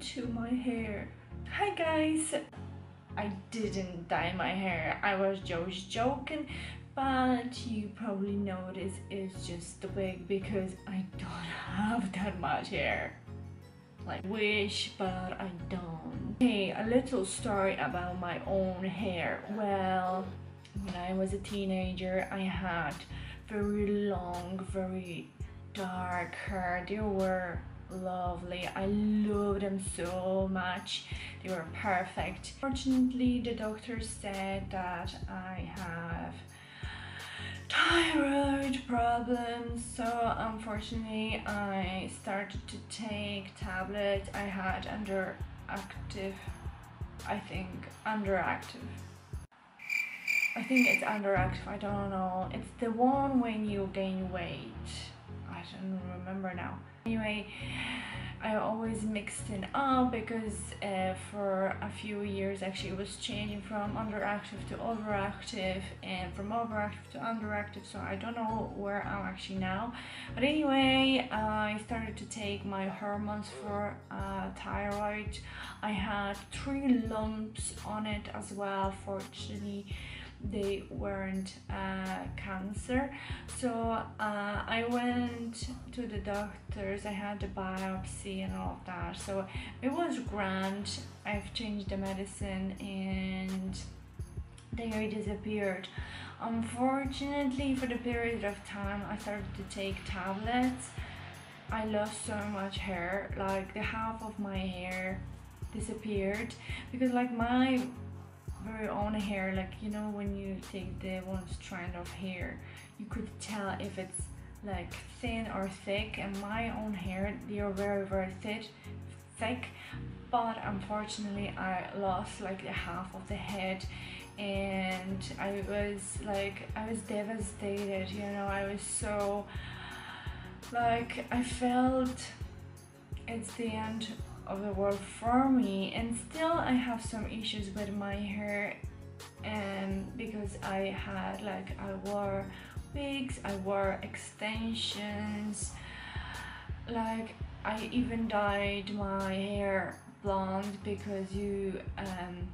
to my hair. Hi guys! I didn't dye my hair, I was just joking, but you probably notice it's just the wig because I don't have that much hair. Like wish, but I don't. Hey, a little story about my own hair. Well, when I was a teenager, I had very long, very dark hair. They were lovely. I love them so much. They were perfect. Fortunately, the doctor said that I have thyroid problems so unfortunately I started to take tablets I had underactive I think underactive I think it's underactive I don't know it's the one when you gain weight I don't remember now anyway I always mixed it up because uh, for a few years actually it was changing from underactive to overactive and from overactive to underactive so I don't know where I'm actually now. But anyway I started to take my hormones for uh, thyroid. I had three lumps on it as well fortunately they weren't uh, cancer. So uh, I went to the doctors I had the biopsy and all of that. So it was grand. I've changed the medicine and they disappeared. Unfortunately for the period of time I started to take tablets. I lost so much hair like the half of my hair disappeared because like my very own hair like you know when you take the one strand of hair you could tell if it's like thin or thick. And my own hair they are very very thick thick. But unfortunately I lost like the half of the head. And I was like I was devastated you know I was so like I felt it's the end of the world for me and still I have some issues with my hair and because I had like I wore wigs I wore extensions like I even dyed my hair blonde because you um,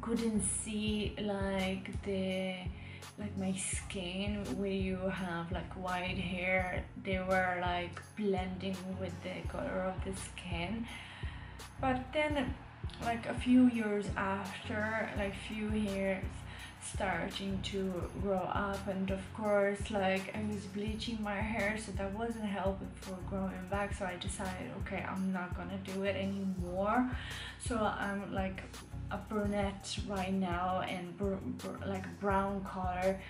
couldn't see like the like my skin where you have like white hair. They were like blending with the color of the skin but then like a few years after like few hairs starting to grow up and of course like I was bleaching my hair so that wasn't helping for growing back so I decided okay I'm not gonna do it anymore. So I'm like a brunette right now and br br like brown color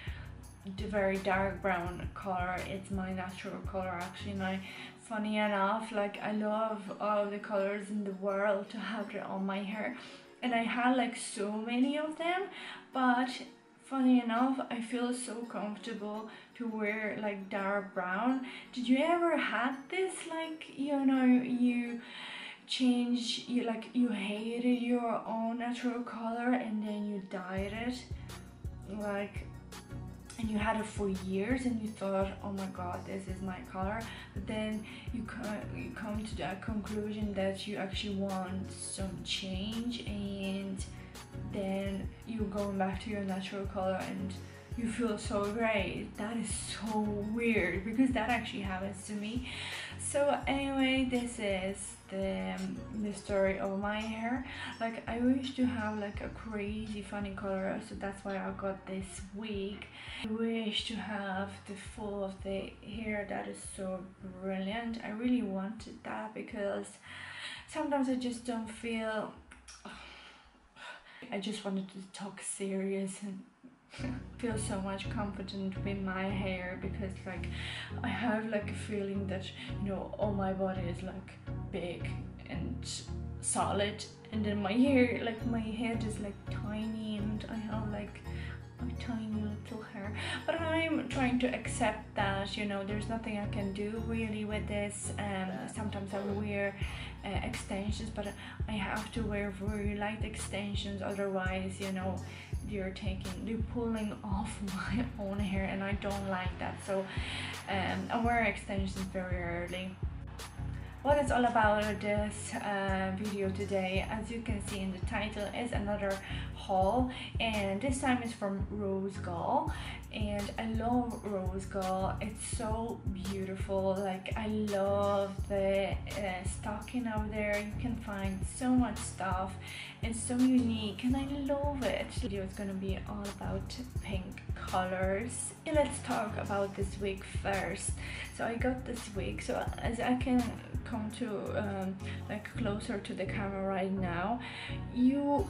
the very dark brown color. It's my natural color actually my funny enough like I love all the colors in the world to have it on my hair. And I had like so many of them but funny enough I feel so comfortable to wear like dark brown. Did you ever had this like you know you change you like you hated your own natural color and then you dyed it? Like and you had it for years and you thought oh my god this is my color but then you, you come to that conclusion that you actually want some change and then you're going back to your natural color and you feel so great. That is so weird because that actually happens to me. So anyway this is the, um, the story of my hair. Like I wish to have like a crazy funny color so that's why I got this wig. I wish to have the full of the hair that is so brilliant. I really wanted that because sometimes I just don't feel I just wanted to talk serious and feel so much confident with my hair because like I have like a feeling that you know all my body is like big and solid and then my hair like my head is like tiny and I have like a tiny little hair. But I'm trying to accept that you know there's nothing I can do really with this um, sometimes I wear uh, extensions but I have to wear very light extensions otherwise you know you're taking you're pulling off my own hair and I don't like that. So um, I wear extensions very early what it's all about this uh, video today. As you can see in the title is another haul and this time is from Rosegal and I love Rosegal. It's so beautiful. Like I love the uh, stocking out there. You can find so much stuff. It's so unique and I love it. This video is gonna be all about pink colors let's talk about this wig first so I got this wig so as I can come to um, like closer to the camera right now you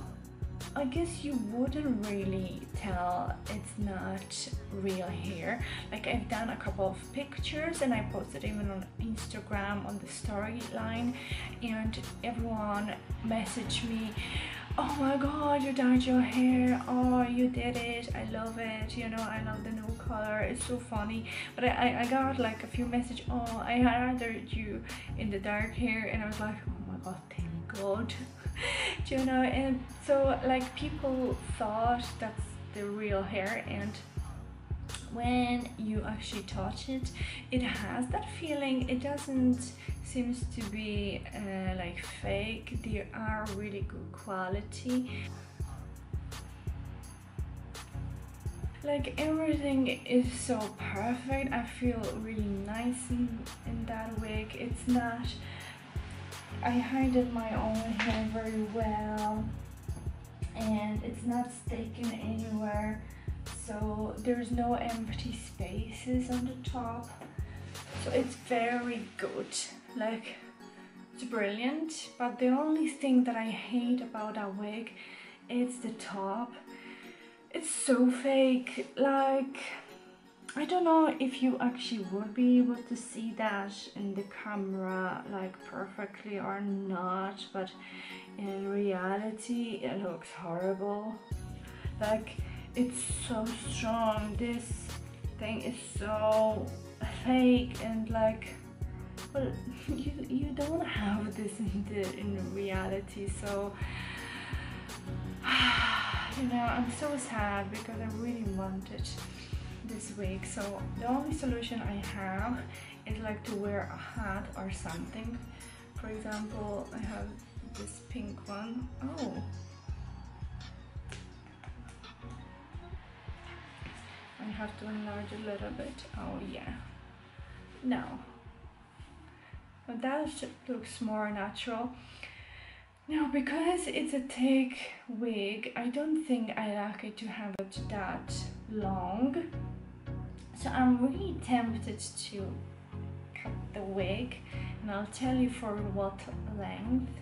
I guess you wouldn't really tell it's not real hair. Like I've done a couple of pictures and I posted even on Instagram on the storyline and everyone messaged me oh my god you dyed your hair. Oh you did it. I love it. You know i love the new color. It's so funny. But i i got like a few messages. Oh i hired you in the dark hair and i was like oh my god thank god. You know and so like people thought that's the real hair and when you actually touch it it has that feeling. It doesn't seems to be uh, like fake. They are really good quality. Like everything is so perfect. I feel really nice in, in that wig. It's not I hided my own hair very well. And it's not sticking anywhere so there's no empty spaces on the top. So it's very good. Like it's brilliant. But the only thing that I hate about that wig is the top. It's so fake. Like I don't know if you actually would be able to see that in the camera like perfectly or not but in reality it looks horrible. Like it's so strong. This thing is so fake and like well you, you don't have this in the in reality so you know I'm so sad because I really wanted this week. So the only solution I have is like to wear a hat or something. For example I have this pink one. Oh I have to enlarge a little bit. Oh yeah. Now, that looks more natural. Now because it's a thick wig I don't think I like it to have it that long. So I'm really tempted to cut the wig and I'll tell you for what length.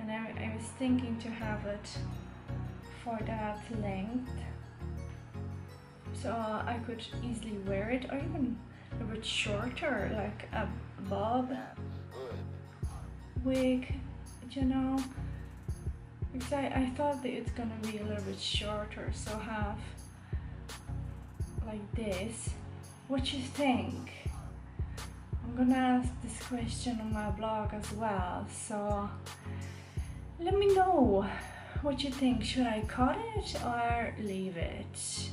And I, I was thinking to have it for that length so I could easily wear it or even a bit shorter like a bob wig you know because I, I thought that it's gonna be a little bit shorter so have like this what you think. I'm gonna ask this question on my blog as well, so let me know what you think. Should I cut it or leave it?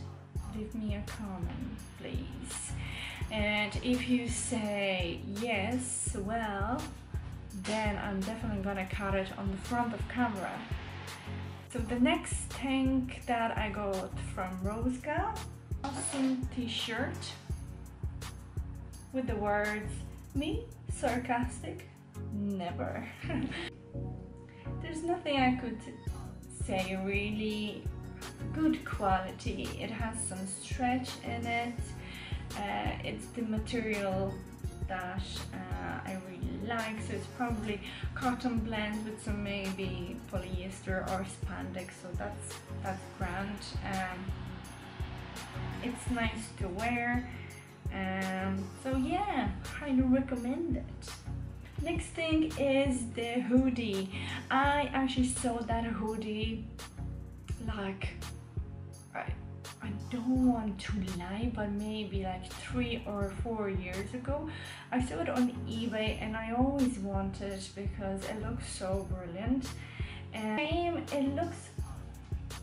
Leave me a comment, please. And if you say yes, well, then I'm definitely gonna cut it on the front of camera. So the next thing that I got from Rosegal, awesome t-shirt with the words, me, sarcastic, never. There's nothing I could say really good quality. It has some stretch in it. Uh, it's the material that uh, I really like. So it's probably cotton blend with some maybe polyester or spandex. So that's that's grand. Um, it's nice to wear. Um, so yeah, highly recommend it. Next thing is the hoodie. I actually saw that hoodie like I, I don't want to lie but maybe like three or four years ago I saw it on eBay and I always wanted it because it looks so brilliant. And it looks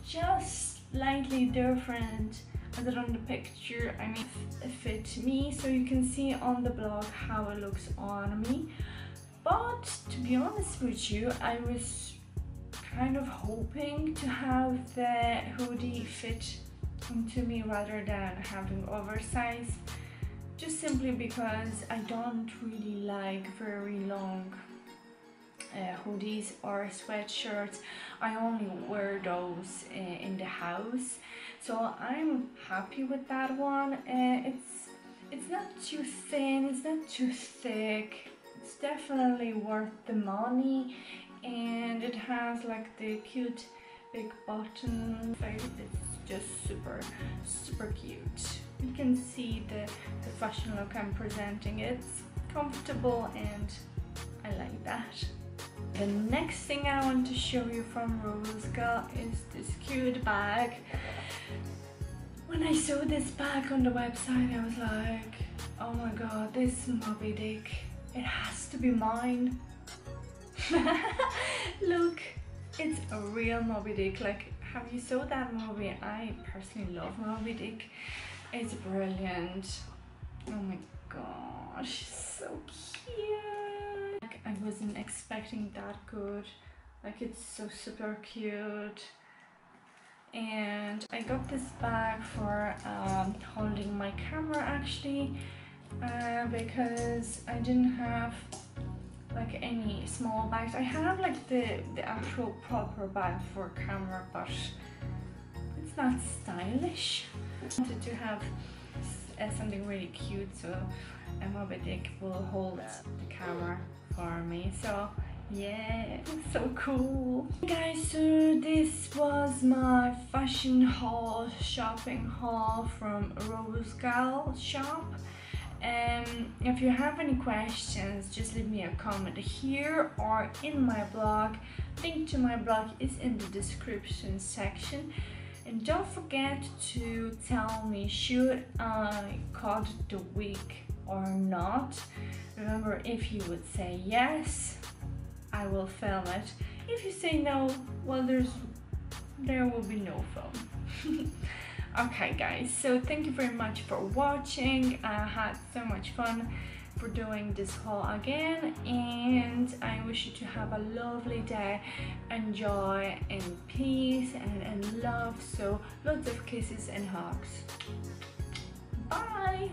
just slightly different other on the picture I mean it fit me. So you can see on the blog how it looks on me. But to be honest with you I was kind of hoping to have the hoodie fit into me rather than having oversized just simply because I don't really like very long uh, hoodies or sweatshirts. I only wear those uh, in the house. So I'm happy with that one. Uh, it's it's not too thin it's not too thick. It's definitely worth the money and it has like the cute big button it's just super super cute you can see the, the fashion look I'm presenting it's comfortable and I like that the next thing I want to show you from Rosegal is this cute bag. When I saw this bag on the website, I was like, oh my god, this Moby Dick, it has to be mine. Look, it's a real Moby Dick. Like, have you saw that movie? I personally love Moby Dick. It's brilliant. Oh my gosh, so cute. Like, I wasn't expecting that good like it's so super cute and I got this bag for um, holding my camera actually uh, because I didn't have small bags. I have like the the actual proper bag for camera but it's not stylish. I wanted to have uh, something really cute so a Moby Dick will hold the camera for me. So yeah so cool. Guys so this was my fashion haul shopping haul from Rosegal shop. and um, if you have any questions just leave me a comment here or in my blog link to my blog is in the description section and don't forget to tell me should I cut the wig or not Remember, if you would say yes, I will film it. If you say no, well, there's there will be no film. okay, guys, so thank you very much for watching. I had so much fun for doing this haul again and I wish you to have a lovely day. Enjoy and peace and, and love. So lots of kisses and hugs. Bye